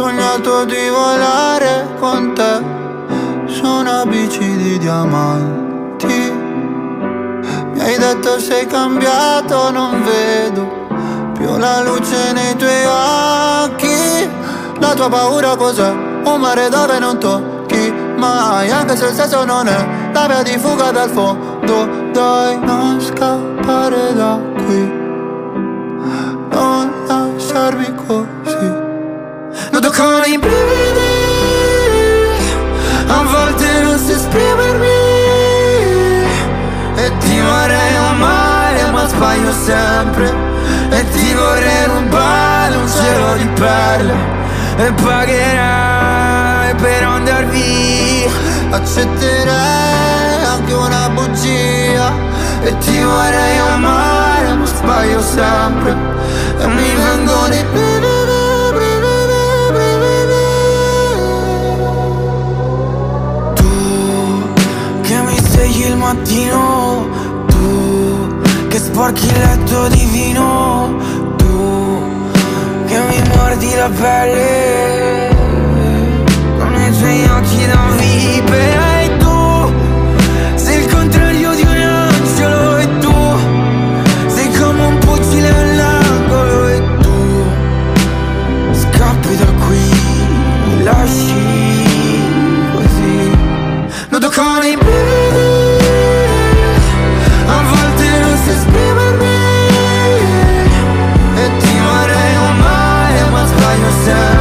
sognato di volare con te su una bici di diamanti. Mi hai detto sei cambiato, non vedo più la luce nei tuoi occhi. La tua paura cos'è? Un mare dove non tocchi mai, anche se il senso non è la via di fuga dal fondo. Dai, non scappare da qui, non lasciarmi così. Con i brividi, a volte non so esprimermi. E ti vorrei amare, ma sbaglio sempre. E ti vorrei rubare un cielo di perle E pagherai per andar via Accetterei anche una bugia E ti vorrei amare ma sbaglio sempre E mi vengono i brividi, svegli il mattino Tu che sporchi il letto di vino Tu che mi mordi la pelle Con i tuoi occhi da vipera sbaglio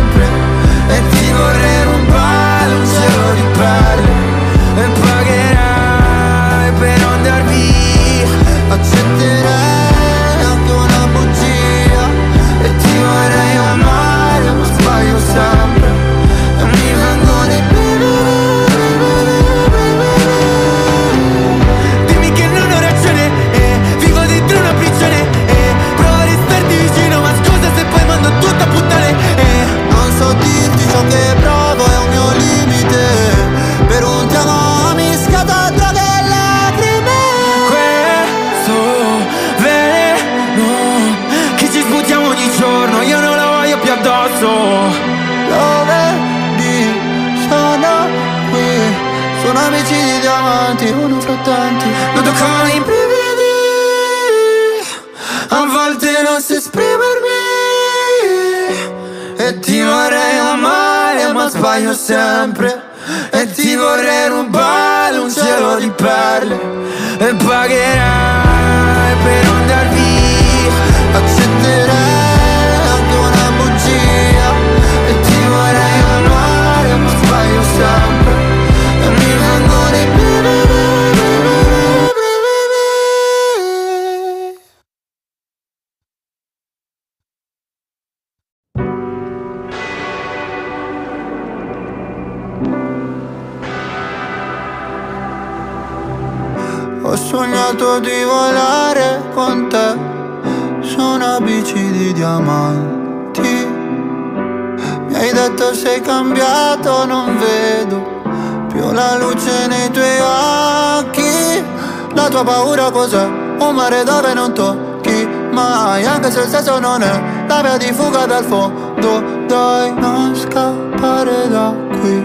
non è la via di fuga dal fondo. Dai, non scappare da qui,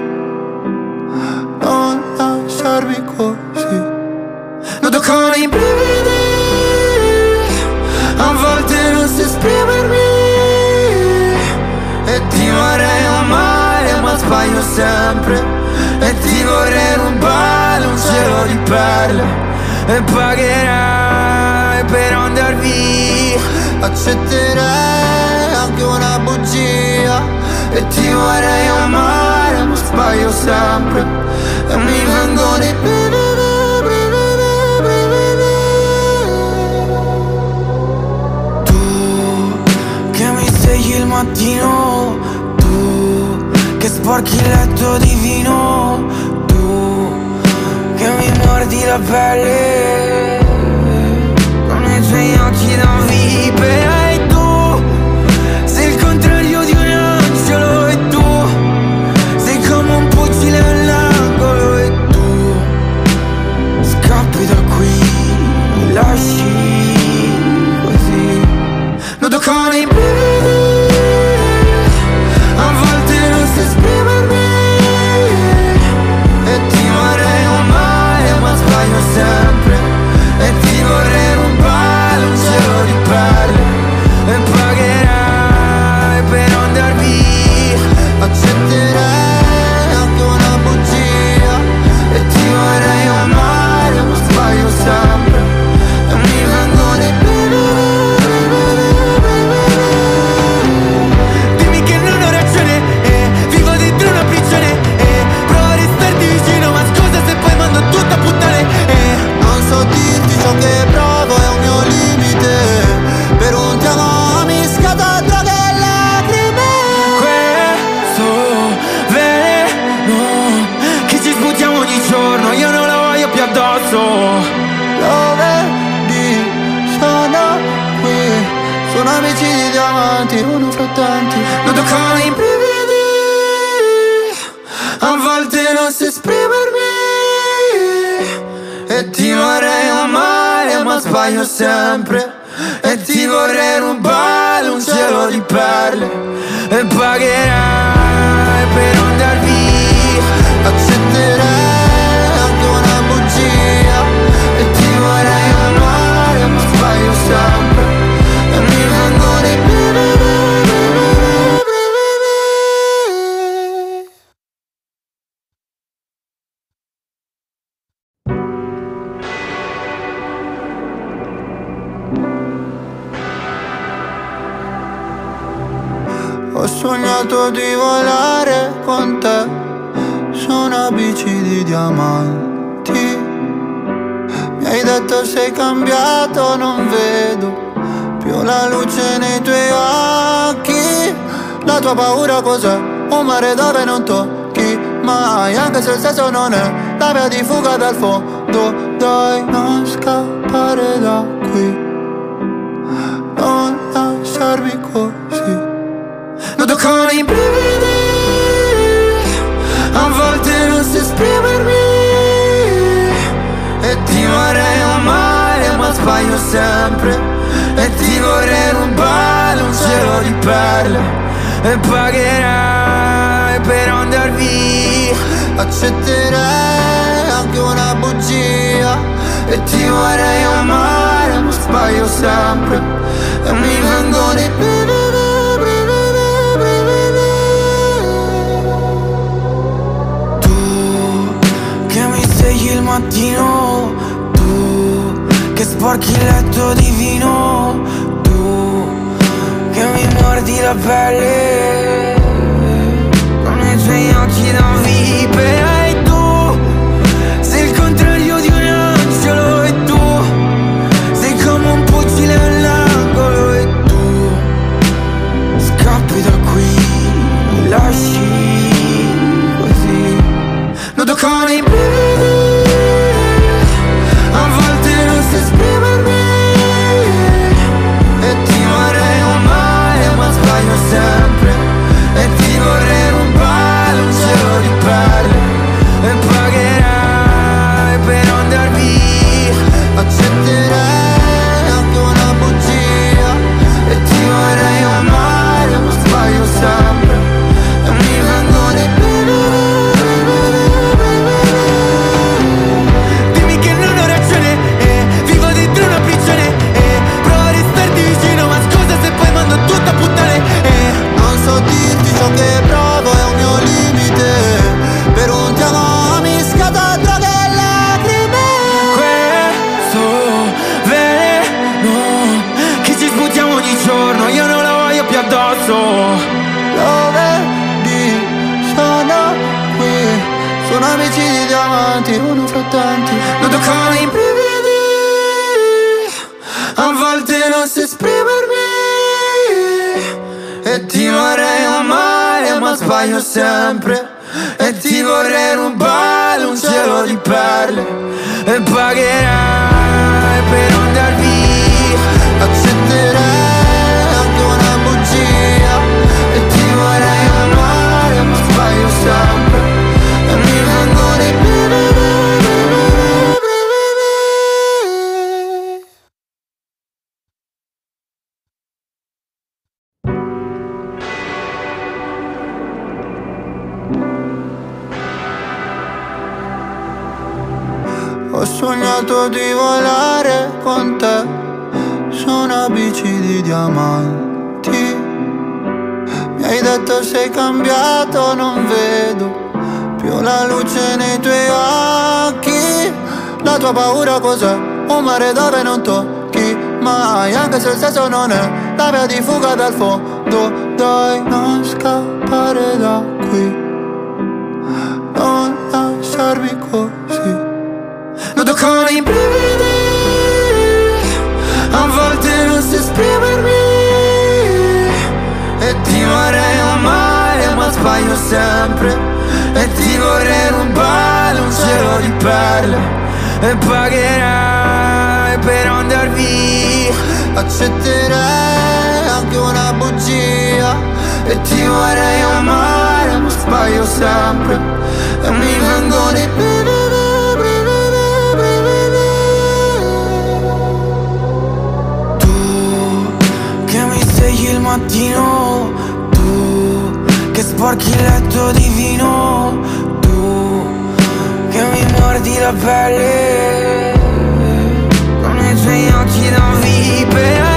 non lasciarmi così. Nudo con i brividi. A volte non so esprimermi. E ti vorrei amare ma sbaglio sempre. E ti vorrei rubare un cielo di perle. E pagherai per andar via. Accetterai anche una bugia. E ti vorrei amare ma sbaglio sempre. E mi vengono i brividi, brividi, brividi Tu che mi svegli il mattino. Tu che sporchi il letto di vino. Tu che mi mordi la pelle Con i tuoi occhi da vipera E tu. Sei il contrario di un angelo E tu sei come un fucile all'angolo E tu scappi da qui Mi lasci così. Nudo con Lo vedi, sono qui? Sono amici di diamanti, uno fra tanti. Non toccano i brividi A volte non si esprimermi. E ti vorrei amare ma sbaglio sempre. E ti vorrei rubare un cielo di perle. E pagherai sognato di volare con te su una bici di diamanti. Mi hai detto sei cambiato, non vedo più la luce nei tuoi occhi. La tua paura cos'è? Un mare dove non tocchi mai, anche se il senso non è la via di fuga dal fondo. Dai, non scappare da qui, non lasciarmi così. Toccano i brividi A volte non so esprimermi E ti vorrei amare ma sbaglio sempre E ti vorrei rubare un cielo di perle E pagherai per andar via. Accetterei anche una bugia E ti vorrei amare ma sbaglio sempre E mi vengono i brividi, svegli il mattino Tu che sporchi il letto di vino Tu che mi mordi la pelle Con i tuoi occhi da vipera E tu sei il contrario di un angelo E tu sei come un pugile all'angolo E tu scappi da qui Mi lasci ma sbaglio sempre E ti vorrei rubare un cielo di perle E pagherai sognato di volare con te su una bici di diamanti. Mi hai detto sei cambiato, non vedo più la luce nei tuoi occhi. La tua paura cos'è? Un mare dove non tocchi mai, anche se il senso non è la via di fuga dal fondo. Dai, non scappare da qui, non lasciarmi così. Nudo con i brividi A volte non so esprimermi. E ti vorrei amare ma sbaglio sempre. E ti vorrei rubare un cielo di perle. E pagherai per andar via. Accetterai anche una bugia. E ti vorrei amare ma sbaglio sempre. E mi vengo di più mattino Tu che sporchi il letto di vino Tu che mi mordi la pelle Con i tuoi occhi da vipera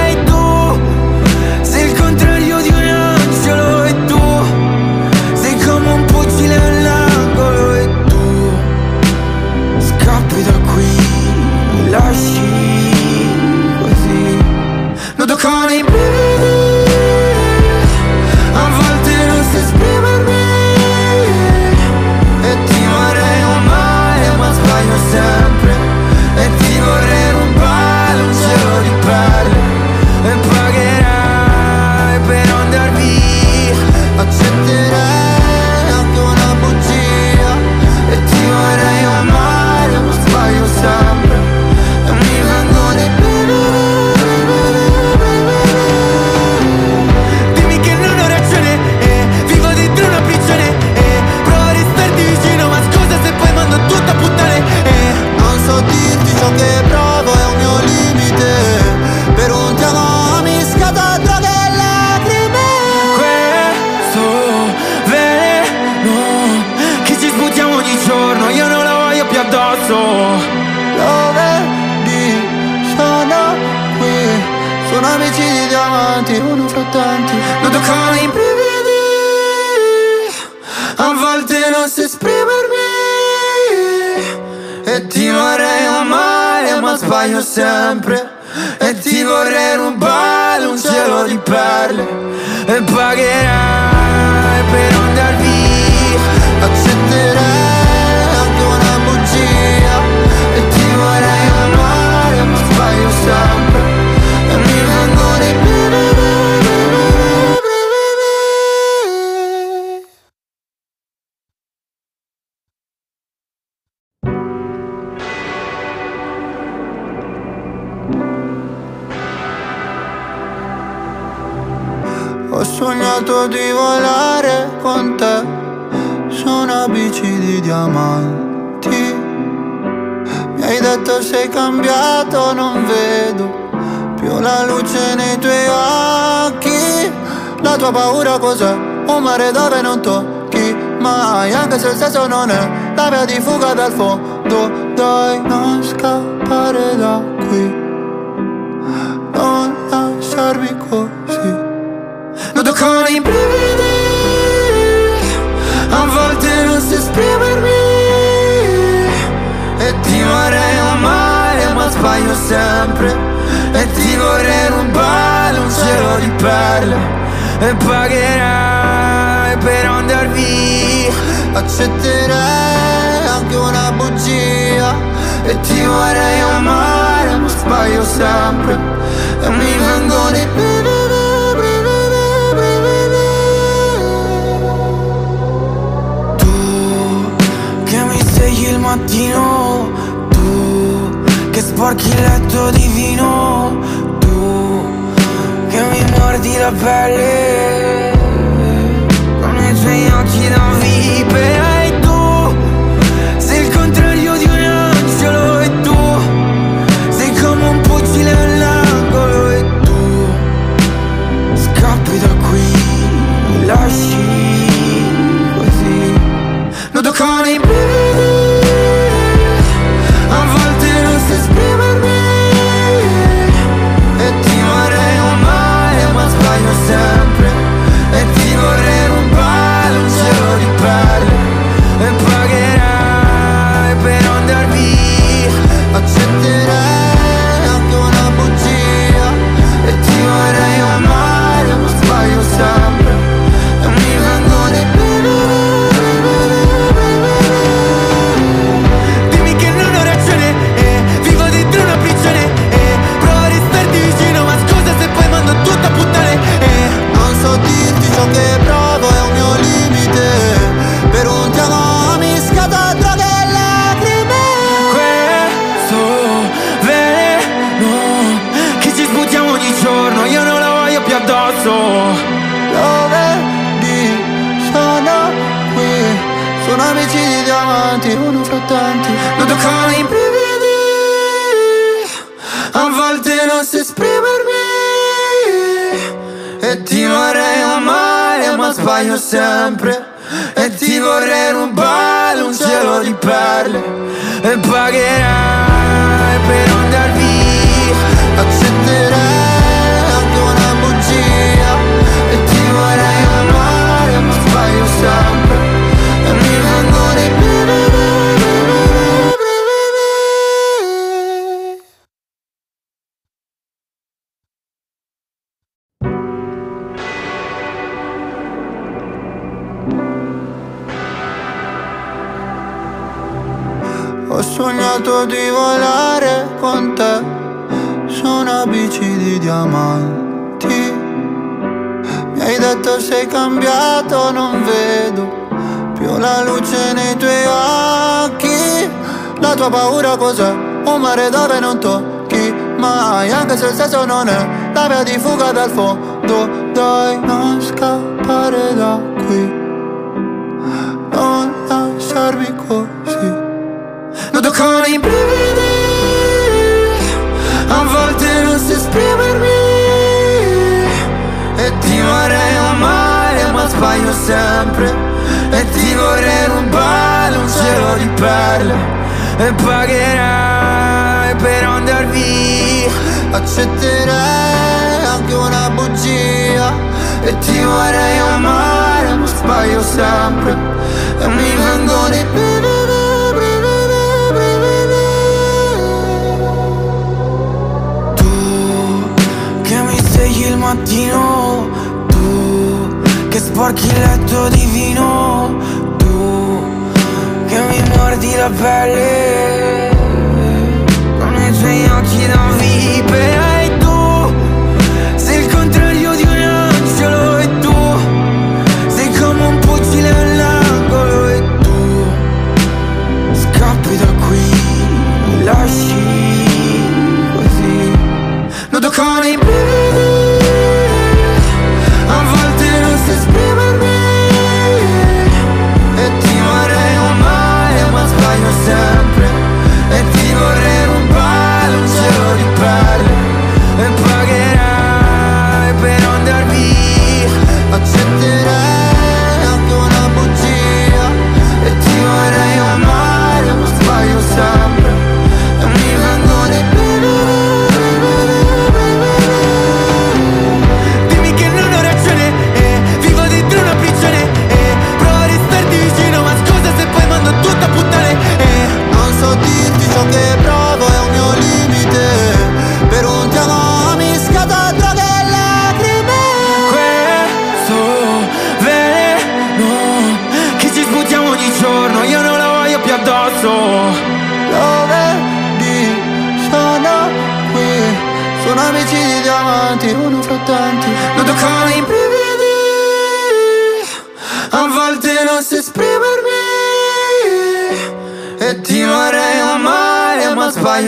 scappare da qui. Non lasciarmi così. Non toccare i brividi. A volte non si esprimermi. E ti vorrei amare ma sbaglio sempre. E ti vorrei rubare un cielo di perle. E pagherai per andar via. Accetterai anche una bugia. E ti vorrei amare ma sbaglio sempre E mi vengo di Tu che mi svegli il mattino Tu che sporchi il letto divino, Tu che mi mordi la pelle Con i tuoi occhi da vipere. senso vedi, sono qui? Sono amici di diamanti, uno fra tanti. Non toccano i brividi A volte non si esprimermi. E ti vorrei amare ma sbaglio sempre. E ti vorrei rubare un cielo di perle. E pagherai per andar via. Accetterai vorrei amare ma sbaglio sempre E mi vengono Ho sognato di volare con te su una bici di diamanti. Mi hai detto sei cambiato, non vedo più la luce nei tuoi occhi. La tua paura cos'è? Un mare dove non tocchi mai, anche se il senso non è la via di fuga dal fondo. Dai, non scappare da qui, non lasciarmi così. Non toccano i brividi E vorrei amare ma sbaglio sempre. E ti vorrei rubare un cielo di perle. E pagherai per andar via. Accetterei anche una bugia. E ti vorrei amare ma sbaglio sempre. E mi vengono i brividi, brividi, brividi Tu che mi svegli il mattino mordi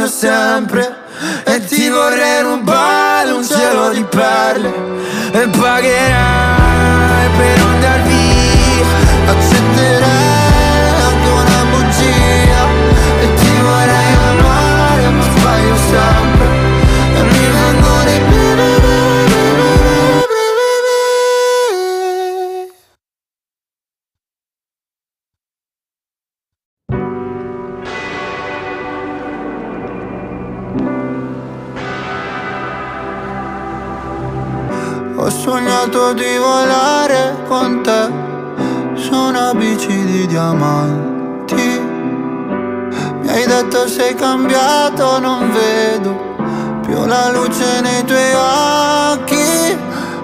ma di volare con te su una bici di diamanti. Mi hai detto sei cambiato, non vedo più la luce nei tuoi occhi.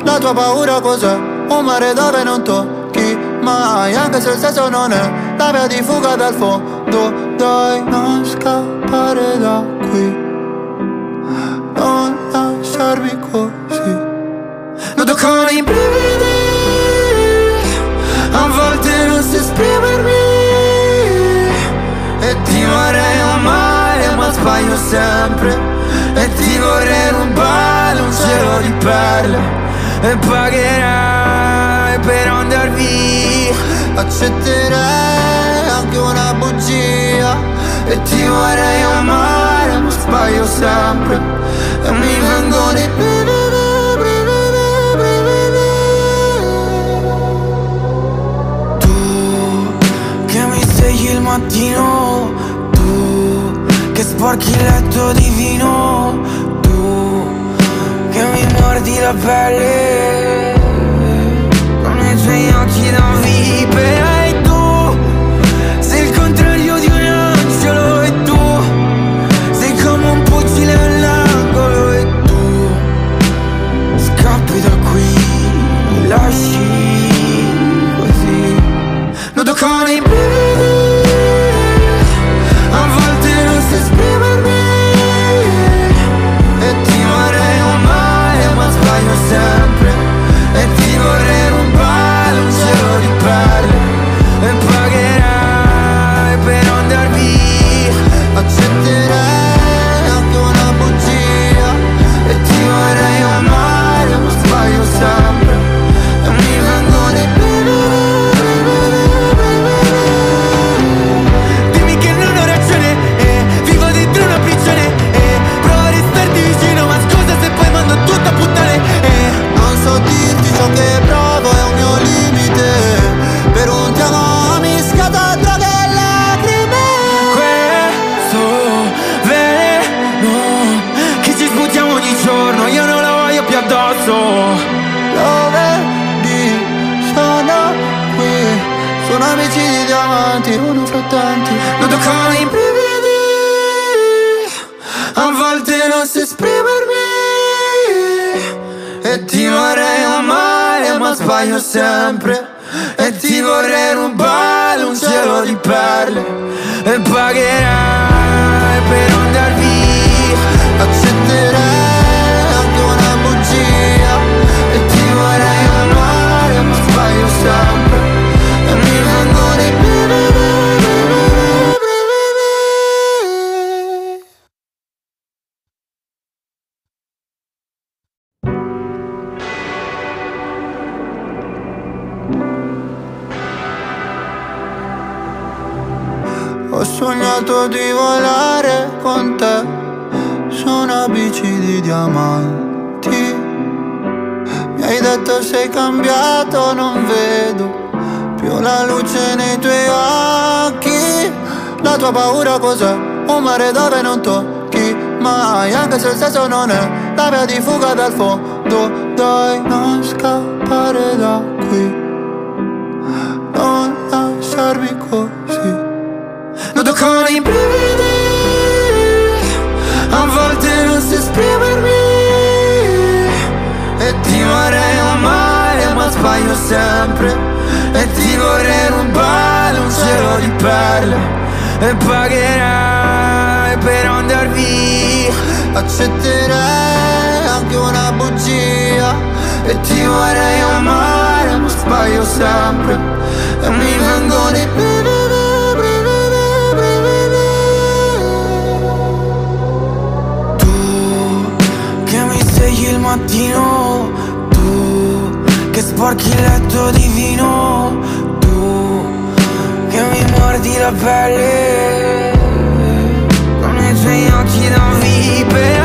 La tua paura cos'è? Un mare dove non tocchi mai, anche se il senso non è la via di fuga dal fondo. Dai, non scappare da qui, non lasciarmi così con i brividi A volte non so esprimermi E ti vorrei amare ma sbaglio sempre E ti vorrei rubare un cielo di perle E pagherai per andar via Accetterai anche una bugia E ti vorrei amare ma sbaglio sempre E mi vengo di bere svegli il mattino Tu che sporchi il letto divino Tu che mi mordi la pelle Con i tuoi occhi da dove non tocchi mai Anche se il senso non è la via di fuga dal fondo. Dai, non scappare da qui. Non lasciarmi così. Non tocco i brividi A volte non si esprimermi. E ti vorrei amare ma sbaglio sempre. E ti vorrei rubare un cielo di perle e pagherai per andar via. Accetterei anche una bugia. E ti vorrei amare ma sbaglio sempre. E mi vengo di Tu che mi svegli il mattino Tu che sporchi il letto divino Tu che mi mordi la pelle. rien qui n'en vit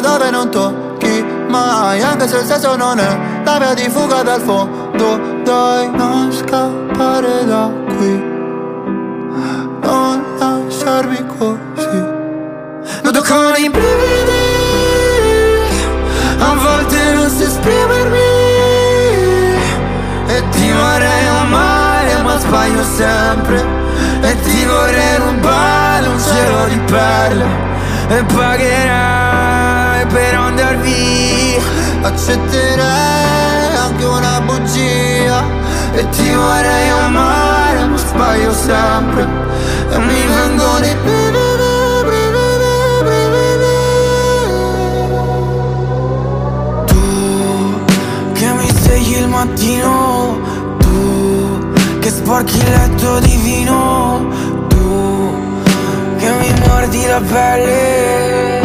Dove non tocchi mai, anche se il senso non è la via di fuga dal fondo. Dai, non scappare da qui. Non lasciarmi così. Non toccano i brividi A volte non si esprimermi E ti vorrei amare ma sbaglio sempre E ti vorrei rubare un cielo di perle E pagherai per andar via. Accetterei anche una bugia E ti vorrei amare ma sbaglio sempre. E mi vengono i brividi, brividi, brividi Tu che mi svegli il mattino Tu che sporchi il letto di vino Tu che mi mordi la pelle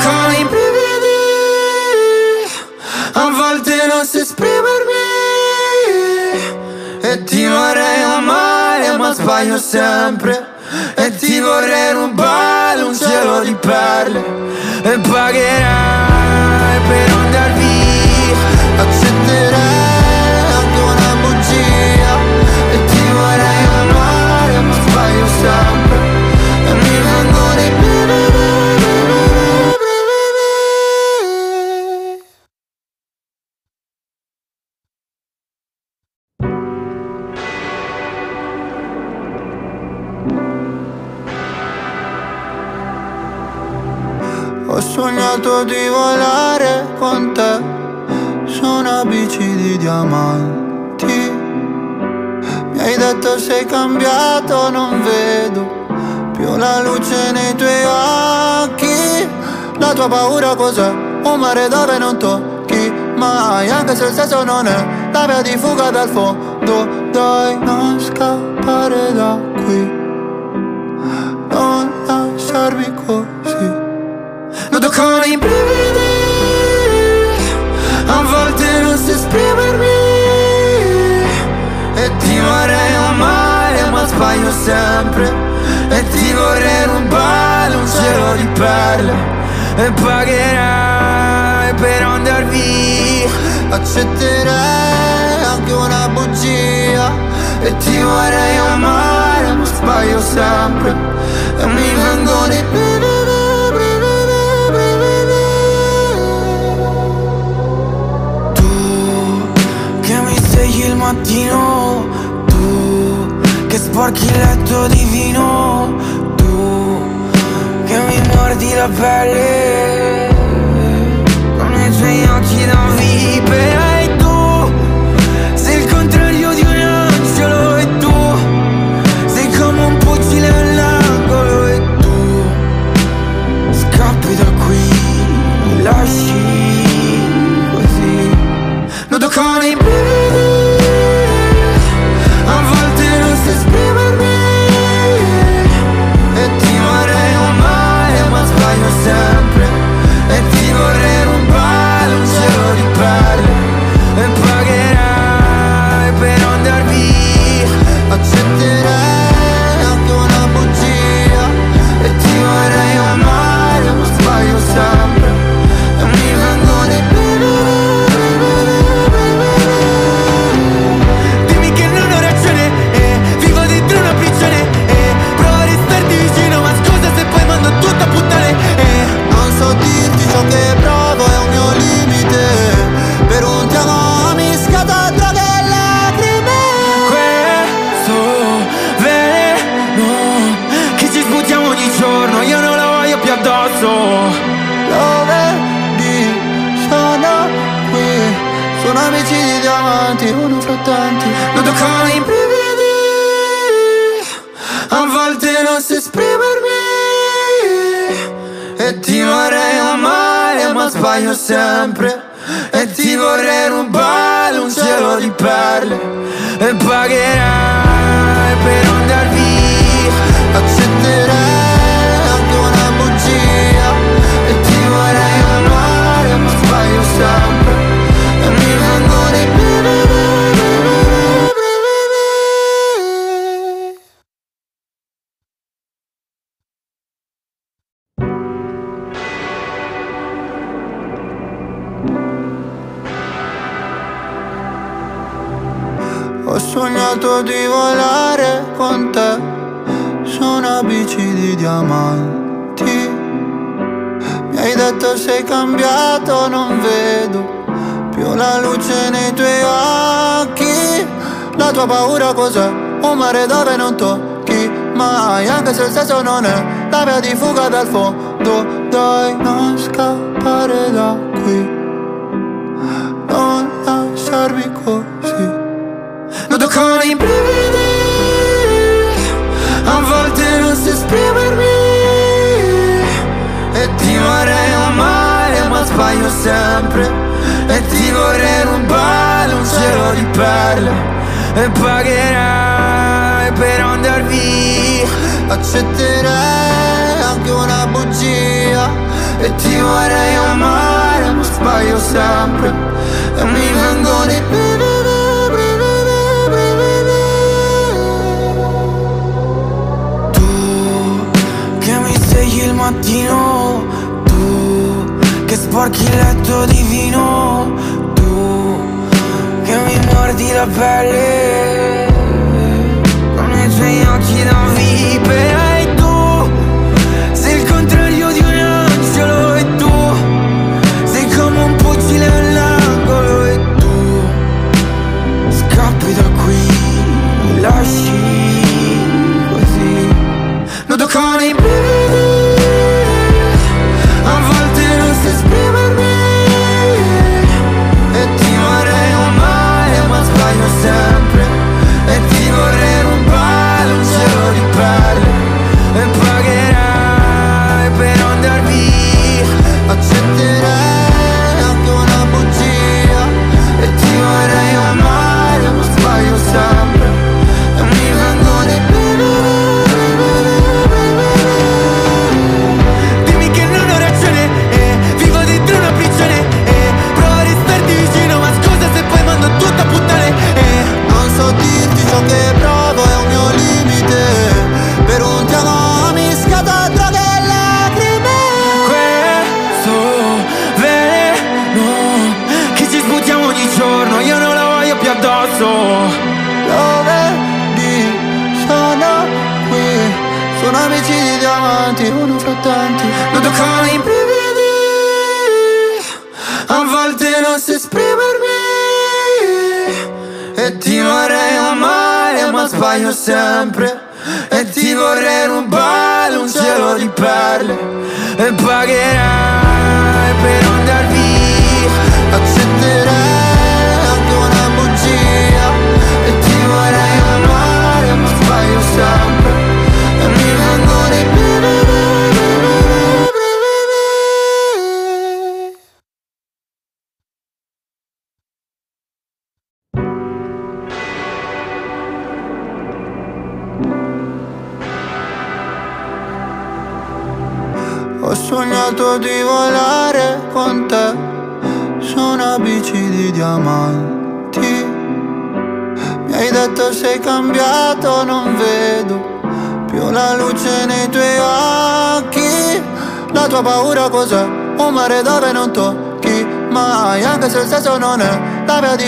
toccano i brividi A volte non si esprimermi. E ti vorrei amare ma sbaglio sempre. E ti vorrei rubare un cielo di perle E pagherai cambiato, non vedo più la luce nei tuoi occhi. La tua paura cos'è? Un mare dove non tocchi mai, anche se il senso non è la via di fuga dal fondo. Dai, non scappare da qui, non lasciarmi così. Non toccano i brividi A volte non si esprimermi E ti vorrei amare ma sbaglio sempre. E ti vorrei rubare un cielo di perle. E pagherai per andar via. Accetterei anche una bugia. E ti vorrei amare ma sbaglio sempre. E mi vengono i Tu che mi svegli il mattino sporchi il letto di vino. Tu che mi mordi la pelle. Con i tuoi occhi da vipera la luce nei tuoi occhi. La tua paura cos'è? Un mare dove non tocchi mai, anche se il senso non è la via di fuga dal fondo. Dai, non scappare da qui, non lasciarmi così. Nudo con i brividi A volte non so esprimermi E ti vorrei amare ma sbaglio sempre E ti vorrei rubare un cielo di perle. E pagherai per andar via. Accetterei anche una bugia. E ti vorrei amare ma sbaglio sempre. E mi vengono i brividi, brividi, brividi Tu che mi svegli il mattino sporchi il letto di vino Tu che mi mordi la pelle. Con i tuoi occhi da vipera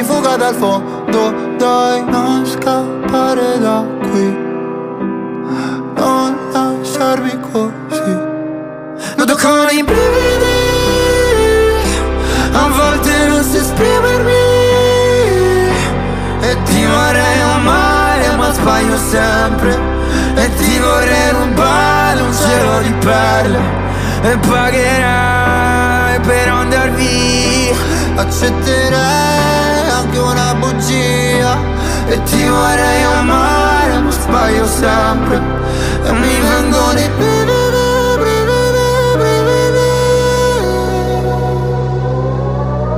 di fuga dal fondo. Dai, non scappare da qui. Non lasciarmi così. Non toccano i brividi A volte non so esprimermi E ti vorrei amare ma sbaglio sempre E ti vorrei rubare un cielo di perle E pagherai per andar via Accetterei E ti vorrei amare ma sbaglio sempre. E mi vengono i brividi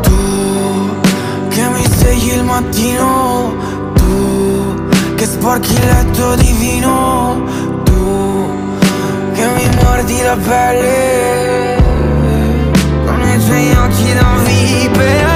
Tu che mi svegli il mattino Tu che sporchi il letto di vino Tu che mi mordi la pelle Con i tuoi occhi da vipera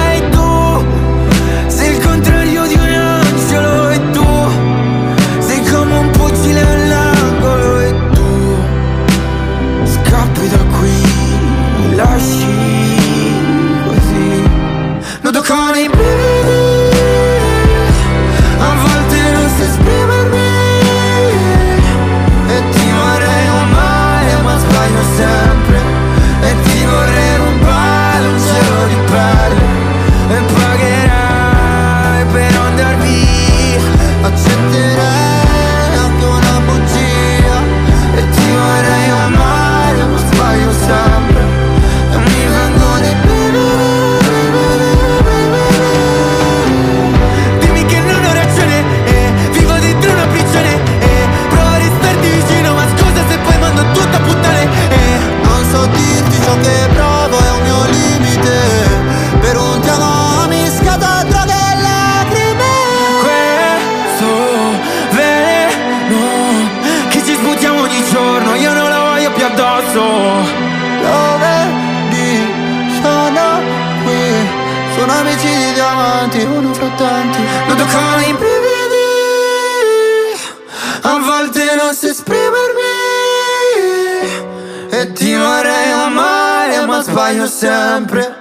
sbaglio sempre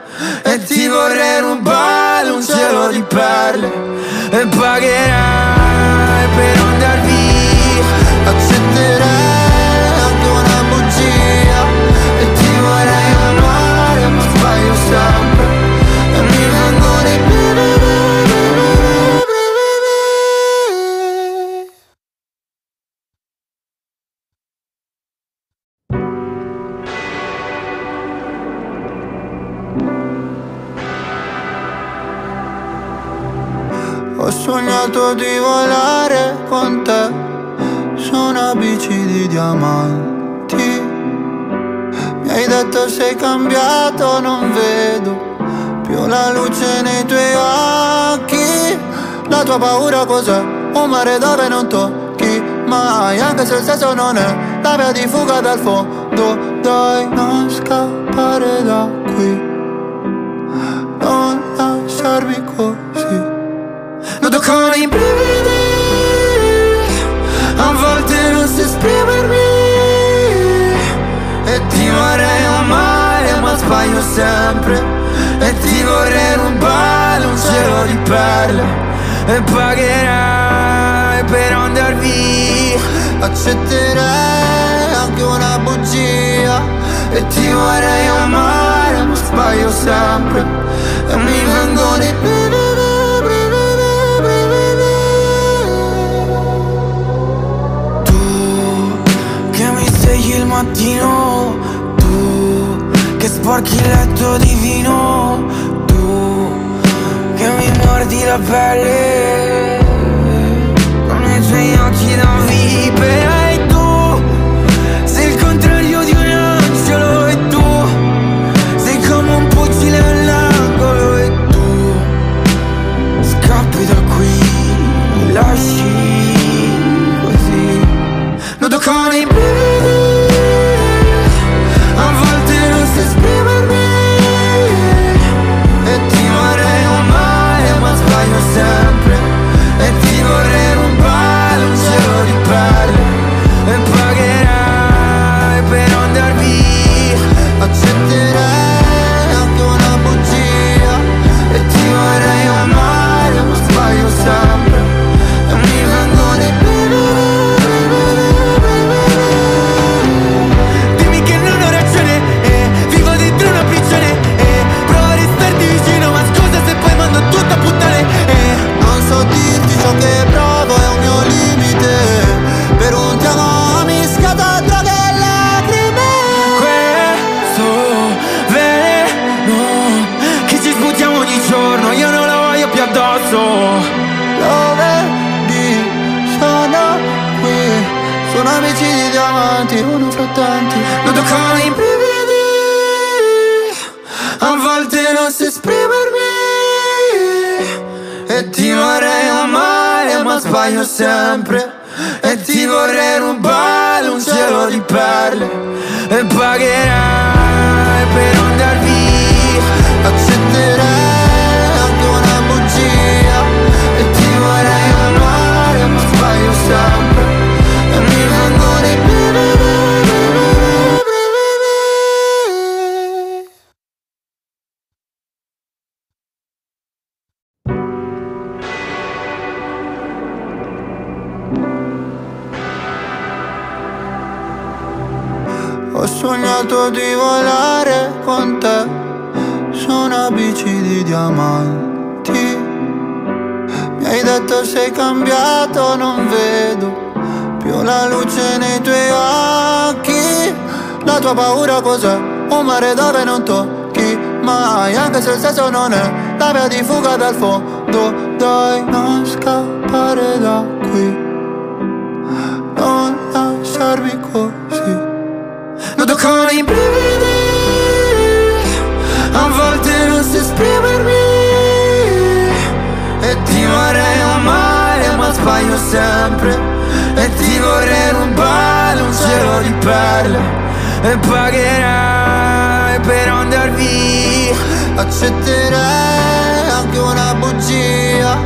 di volare con te su una bici di diamanti. Mi hai detto sei cambiato, non vedo più la luce nei tuoi occhi. La tua paura cos'è? Un mare dove non tocchi mai, anche se il senso non è la via di fuga dal fondo. Dai, non scappare da qui, non lasciarmi così. Non toccano i brividi A volte non so esprimermi E ti vorrei amare ma sbaglio sempre E ti vorrei rubare un cielo di perle e pagherai per andar via. Accetterei anche una bugia E ti vorrei amare ma sbaglio sempre E mi vengono i Tu svegli il mattino Tu che sporchi il letto di vino Tu che mi mordi la pelle Con i tuoi occhi da vipera diamanti. Mi hai detto sei cambiato, non vedo più la luce nei tuoi occhi. La tua paura cos'è? Un mare dove non tocchi mai, anche se il senso non è la via di fuga dal fondo. Dai, non scappare da qui, non lasciarmi così. Nudo con i brividi sempre. E ti vorrei rubare un cielo di perle. E pagherai per andar via. Accetterei anche una bugia.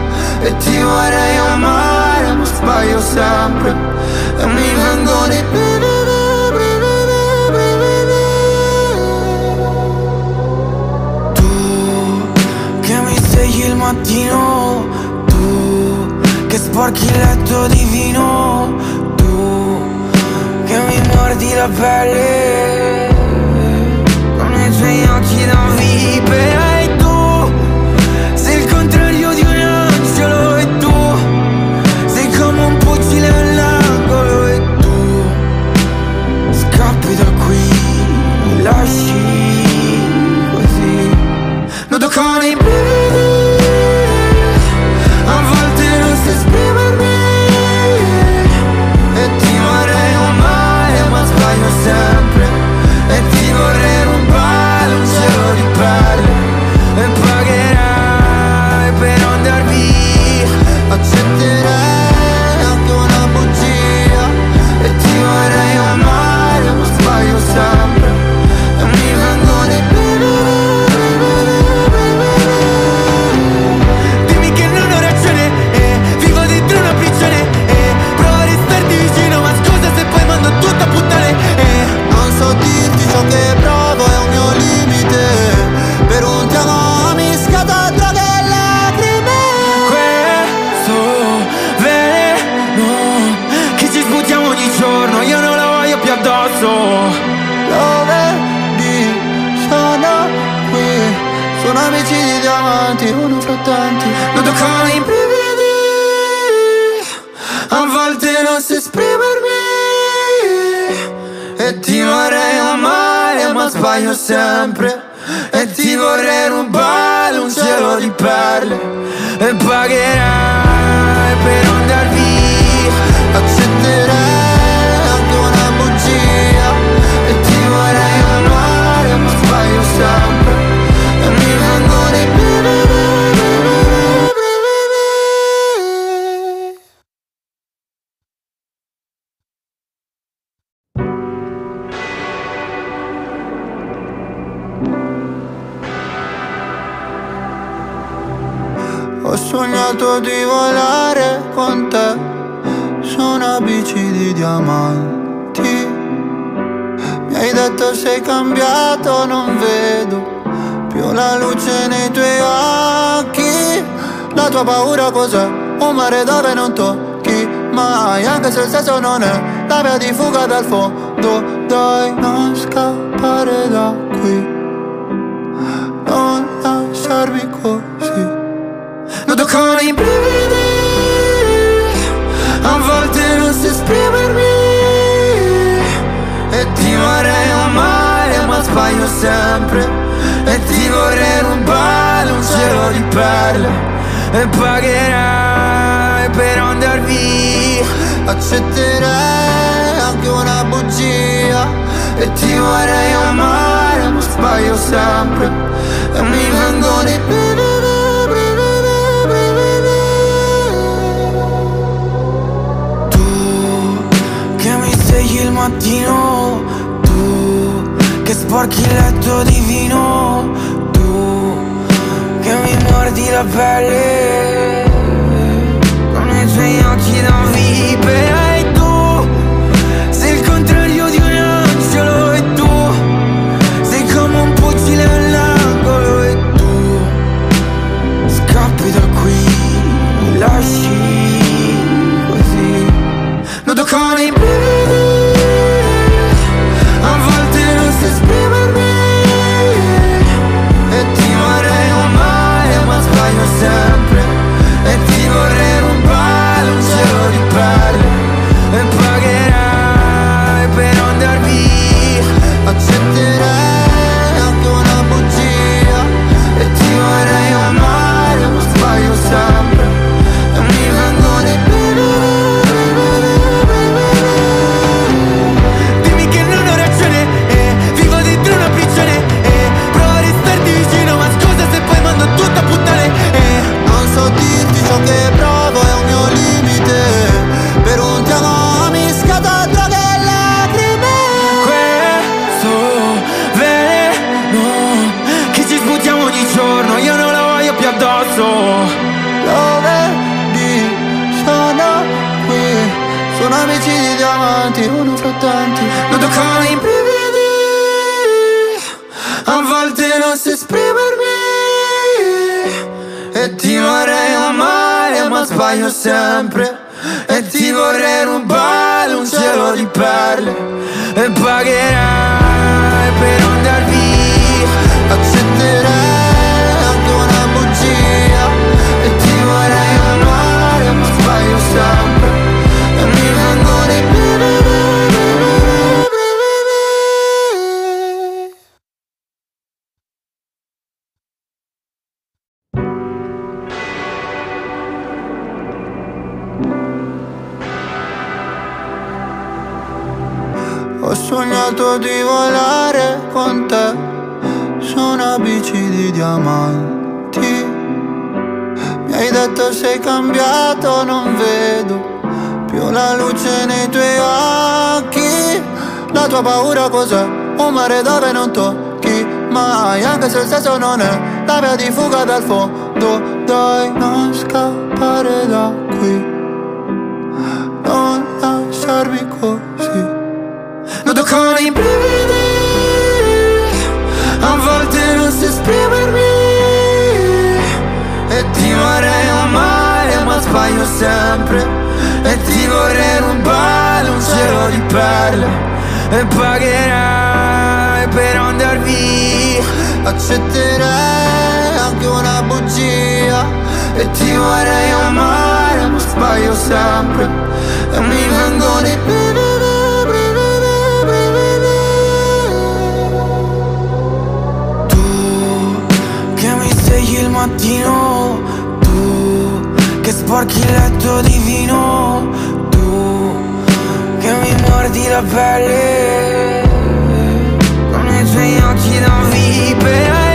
E ti vorrei amare ma sbaglio sempre. E mi vengono i brividi, brividi, brividi. Tu che mi svegli il mattino che sporchi il letto di vino. Tu che mi mordi la pelle. Con i tuoi occhi da vipera E tu sei il contrario di un angelo. E tu sei come un pugile all'angolo. E tu scappi da qui. Mi lasci così. Nudo con i brividi senso non è la via di fuga dal fondo. Dai, non scappare da qui, non lasciarmi così. Non toccano i brividi. A volte non so esprimermi. E ti vorrei amare ma sbaglio sempre. E ti vorrei rubare un cielo di perle. E pagherai per andar via Accetterei anche una bugia. E ti vorrei amare ma sbaglio sempre. E mi vengono i brividi Tu che mi svegli il mattino Tu che sporchi il letto di vino Tu che mi mordi la pelle vipera E ti vorrei amare ma sbaglio sempre. E ti vorrei rubare un cielo di perle. E pagherai di volare con te su una bici di diamanti. Mi hai detto sei cambiato, non vedo più la luce nei tuoi occhi. La tua paura cos'è? Un mare dove non tocchi mai, anche se il senso non è la via di fuga dal fondo. Dai, non scappare da qui, non lasciarmi così. Non toccano i brividi A volte non so esprimermi. E ti vorrei amare ma sbaglio sempre. E ti vorrei rubare un cielo di perle. E pagherai per andar via. Accetterei anche una bugia. E ti vorrei amare ma sbaglio sempre. E mi vengono i Tu sporchi il letto di vino Tu che mi mordi la pelle Con i tuoi occhi da vipera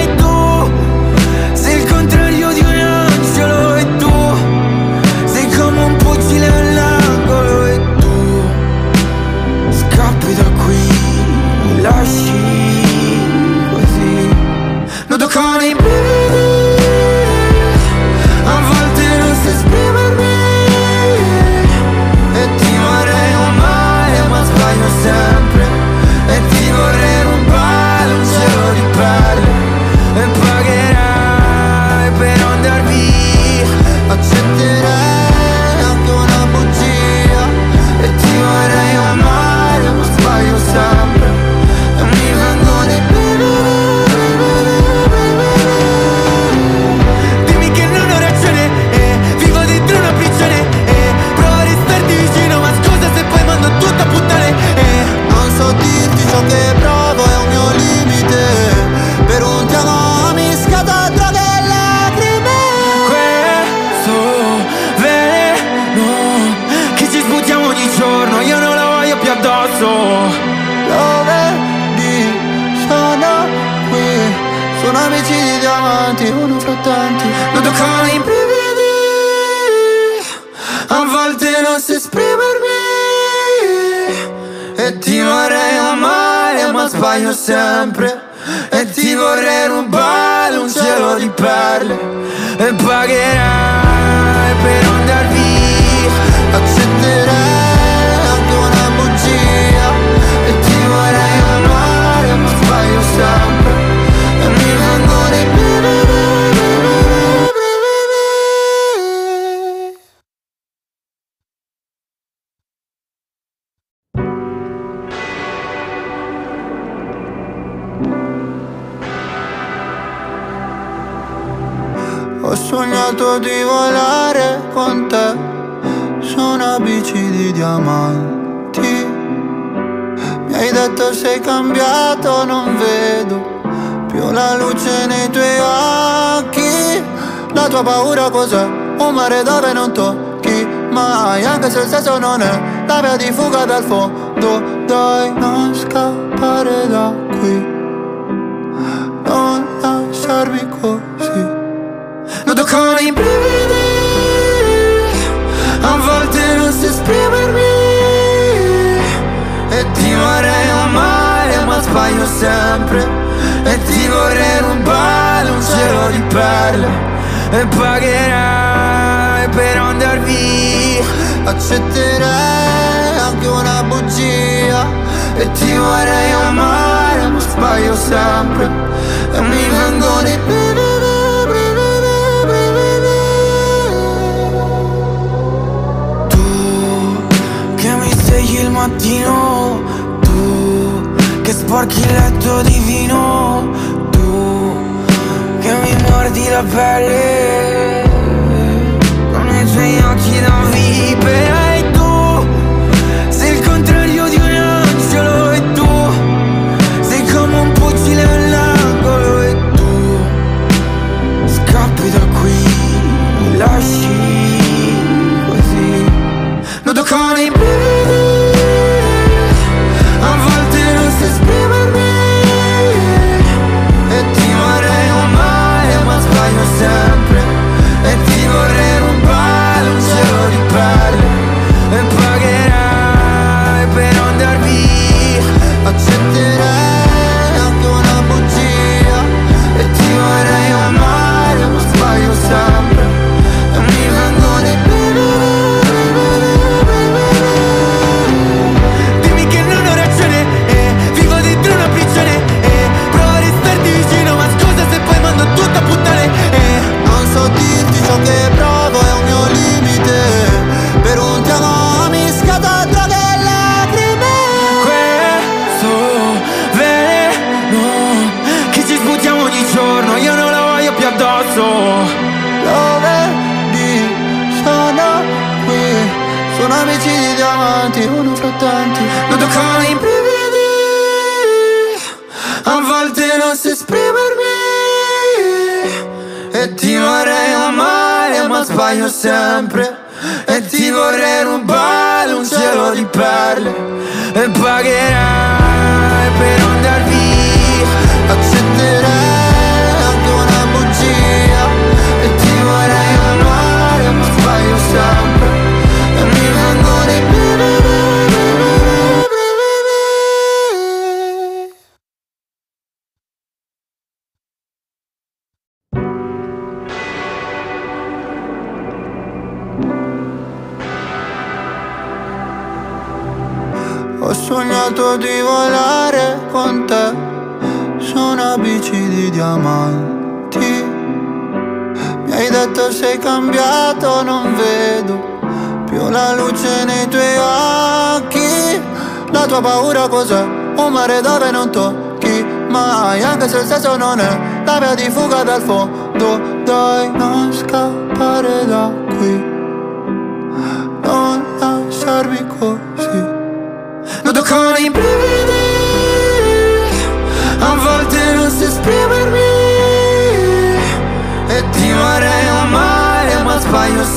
Ho sognato di volare con te su una bici di diamanti. Mi hai detto sei cambiato, non vedo più la luce nei tuoi occhi. La tua paura cos'è? Un mare dove non tocchi mai, anche se il senso non è la via di fuga dal fondo. Dai, non scappare da qui, non lasciarmi così. Con i brividi A volte non so esprimermi. E ti vorrei amare ma sbaglio sempre. E ti vorrei rubare un cielo di perle. E pagherai per andar via. Accetterei anche una bugia. E ti vorrei amare ma sbaglio sempre. E mi vengono i mattino Tu che sporchi il letto di vino Tu che mi mordi la pelle Con i tuoi occhi da vipera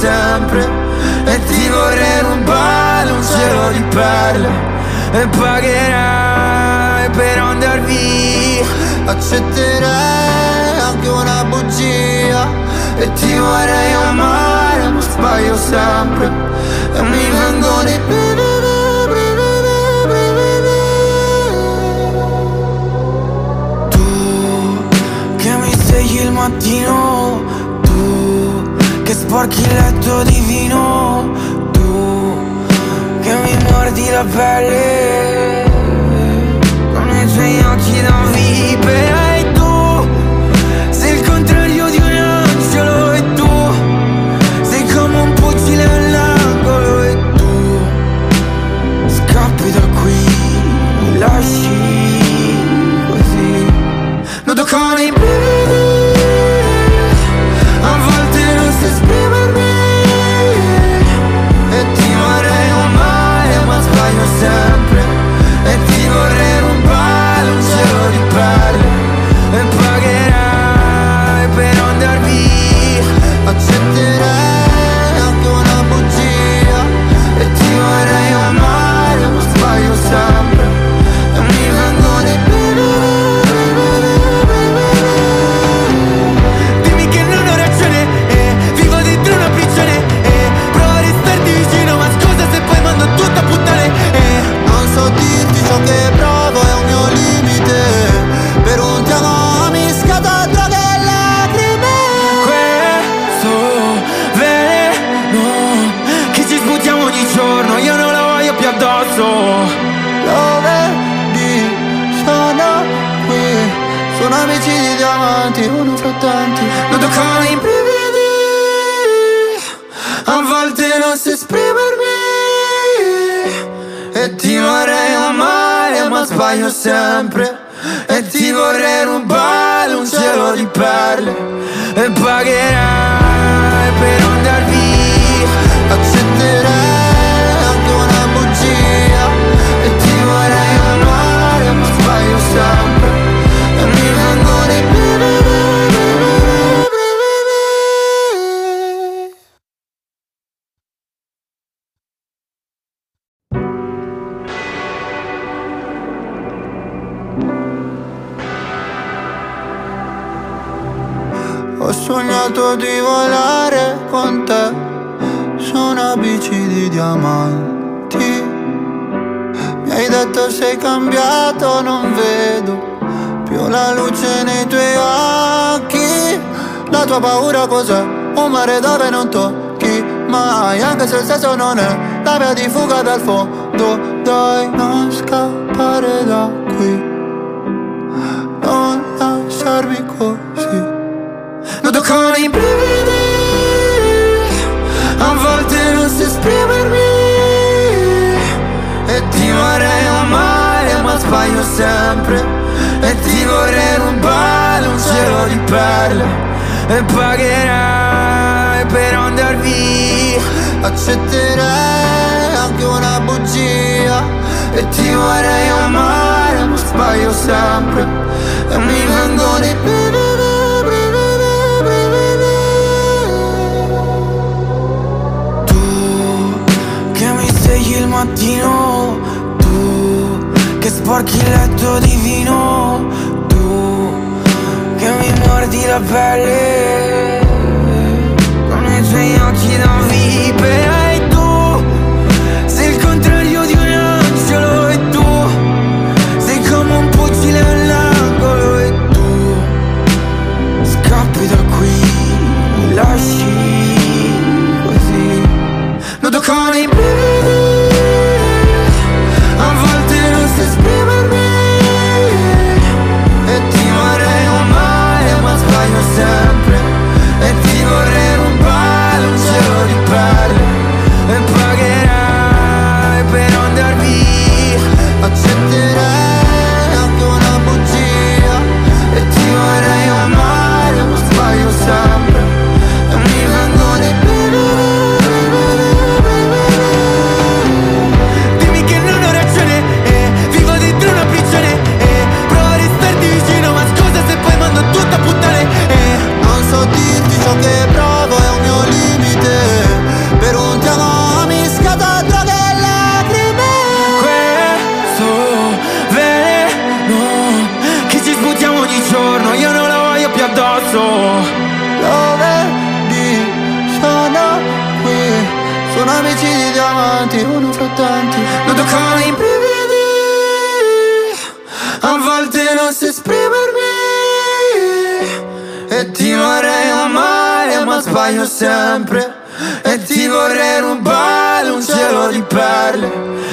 sempre. E ti vorrei rubare un cielo di perle. E pagherai per andar via. Accetterei anche una bugia. E ti vorrei amare ma sbaglio sempre. E mi vengono i brividi Tu che mi svegli il mattino sporchi il letto di vino Tu che mi mordi la pelle. Con i tuoi occhi da sbaglio sempre E ti vorrei rubare un cielo di perle sognato di volare con te su una bici di diamanti. Mi hai detto sei cambiato, non vedo più la luce nei tuoi occhi. La tua paura cos'è? Un mare dove non tocchi mai, anche se il senso non è la via di fuga dal fondo. Dai, non scappare da qui, non lasciarmi così con i brividi A volte non so esprimermi E ti vorrei amare ma sbaglio sempre E ti vorrei rubare un cielo di perle E pagherai per andar via. Accetterei anche una bugia E ti vorrei amare ma sbaglio sempre E mi vengo di più svegli il mattino Tu che sporchi il letto di vino Tu che mi mordi la pelle Con i tuoi occhi da sbaglio sempre E ti vorrei rubare un cielo di perle.